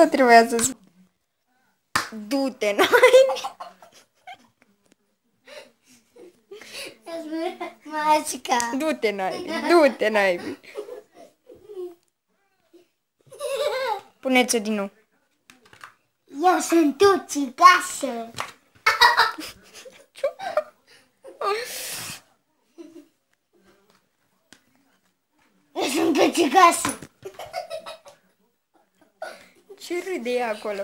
Asta trebuia să spun. Du-te, n-ai. Mașca. Du-te, n-ai. Du-te, n-ai. Puneți-o din nou. Eu sunt ucigașă. Eu sunt ucigașă. Ce râde e acolo?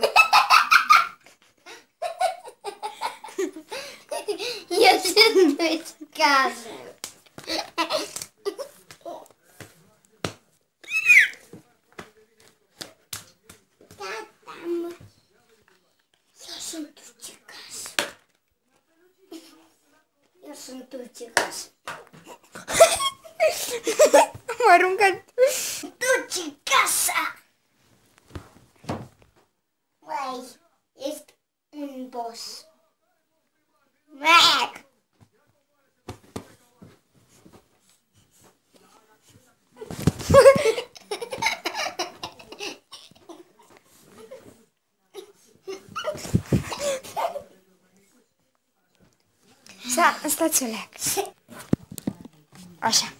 Eu sunt ucigașă. Tata, mă. Eu sunt ucigașă. Eu sunt ucigașă. Am aruncat. Boss. Mac! Sta, stați o leac. Așa.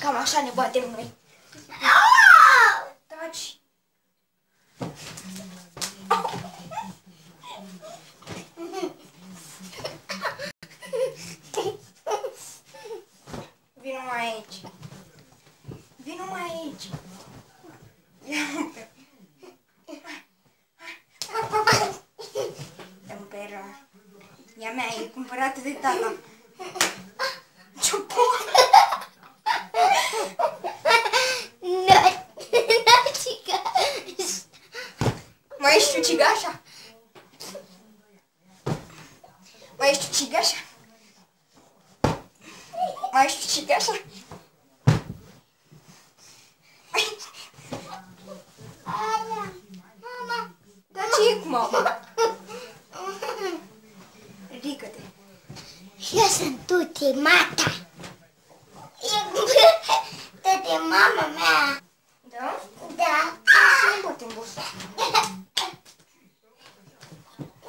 Cam așa ne batem noi. Ed. Vira uma Ed. Tempero. É ja mä ei comparato di tanto. Ciuppo. No, não te gasta. Mas tu te gasta? Mas te gasta? Mas te gasta? Cu mama? Ridică-te. Eu sunt ultimata. De mama mea. Da? Da. Și nu putem busa.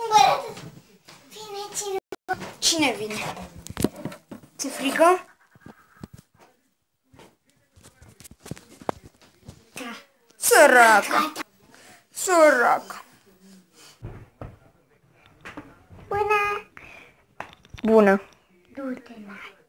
Bă, Vine cine? Cine vine? Ți frică? Da. Săracă. Săracă. Bună. Bună. Du-te la